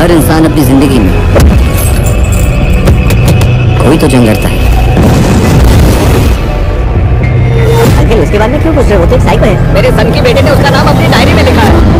हर इंसान अपनी ज़िंदगी में कोई तो जंग लड़ता है। अंकल उसके बाद में क्यों पूछ रहे? हो वो तो एक साइको है। मेरे सन के बेटे ने उसका नाम अपनी डायरी में लिखा है।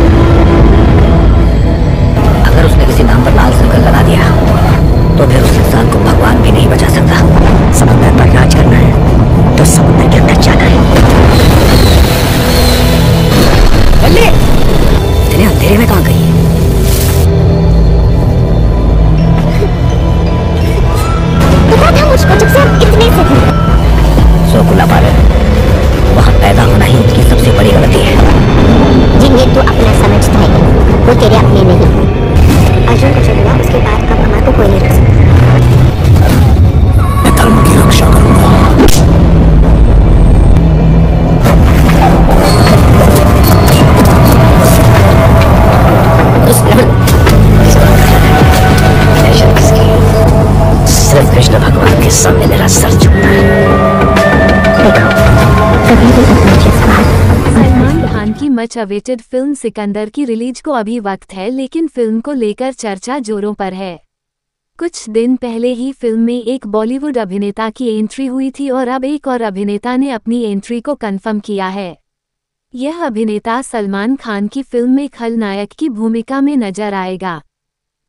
सिर्फ़ कृष्ण भगवान के सामने मेरा सर झुकता है खान की मच अवेटेड फ़िल्म सिकंदर की रिलीज़ को अभी वक्त है, लेकिन फ़िल्म को लेकर चर्चा जोरों पर है। कुछ दिन पहले ही फ़िल्म में एक बॉलीवुड अभिनेता की एंट्री हुई थी और अब एक और अभिनेता ने अपनी एंट्री को कंफर्म किया है। यह अभिनेता सलमान खान की फ़िल्म में खलनायक की भूमिका में नज़र आएगा।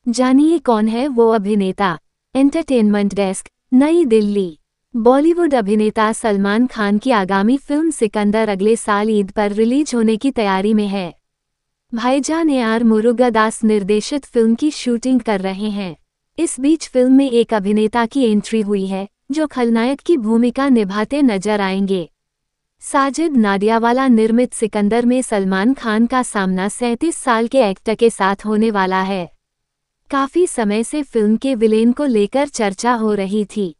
जानिए कौन है वो अभिनेता। एंटरटेनमेंट डेस्क नई दिल्ली। बॉलीवुड अभिनेता सलमान खान की आगामी फ़िल्म सिकंदर अगले साल ईद पर रिलीज़ होने की तैयारी में है। भाईजान ए आर मुरुगदास निर्देशित फ़िल्म की शूटिंग कर रहे हैं। इस बीच फ़िल्म में एक अभिनेता की एंट्री हुई है, जो खलनायक की भूमिका निभाते नज़र आएँगे। साजिद नाडियावाला निर्मित सिकंदर में सलमान खान का सामना सैंतीस साल के एक्टर के साथ होने वाला है। काफ़ी समय से फ़िल्म के विलेन को लेकर चर्चा हो रही थी।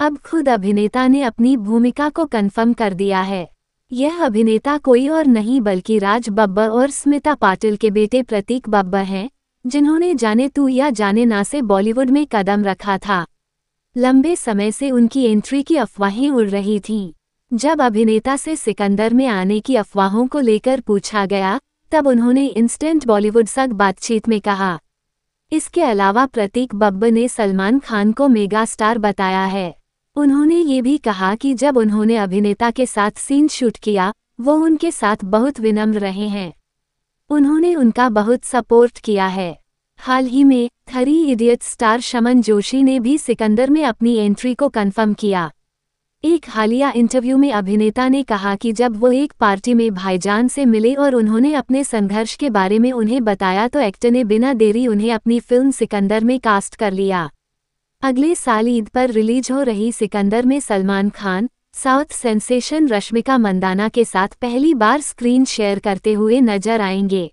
अब खुद अभिनेता ने अपनी भूमिका को कंफर्म कर दिया है। यह अभिनेता कोई और नहीं बल्कि राज बब्बर और स्मिता पाटिल के बेटे प्रतीक बब्बर हैं, जिन्होंने जाने तू या जाने ना से बॉलीवुड में कदम रखा था। लंबे समय से उनकी एंट्री की अफवाहें उड़ रही थीं। जब अभिनेता से सिकंदर में आने की अफवाहों को लेकर पूछा गया, तब उन्होंने इंस्टेंट बॉलीवुड सग बातचीत में कहा इसके अलावा प्रतीक बब्बर ने सलमान खान को मेगा स्टार बताया है। उन्होंने ये भी कहा कि जब उन्होंने अभिनेता के साथ सीन शूट किया, वो उनके साथ बहुत विनम्र रहे हैं। उन्होंने उनका बहुत सपोर्ट किया है। हाल ही में थरी इडियट स्टार शमन जोशी ने भी सिकंदर में अपनी एंट्री को कंफर्म किया। एक हालिया इंटरव्यू में अभिनेता ने कहा कि जब वो एक पार्टी में भाईजान से मिले और उन्होंने अपने संघर्ष के बारे में उन्हें बताया तो एक्टर ने बिना देरी उन्हें अपनी फ़िल्म सिकंदर में कास्ट कर लिया। अगले साल ईद पर रिलीज़ हो रही सिकंदर में सलमान खान, साउथ सेंसेशन रश्मिका मंदाना के साथ पहली बार स्क्रीन शेयर करते हुए नज़र आएँगे।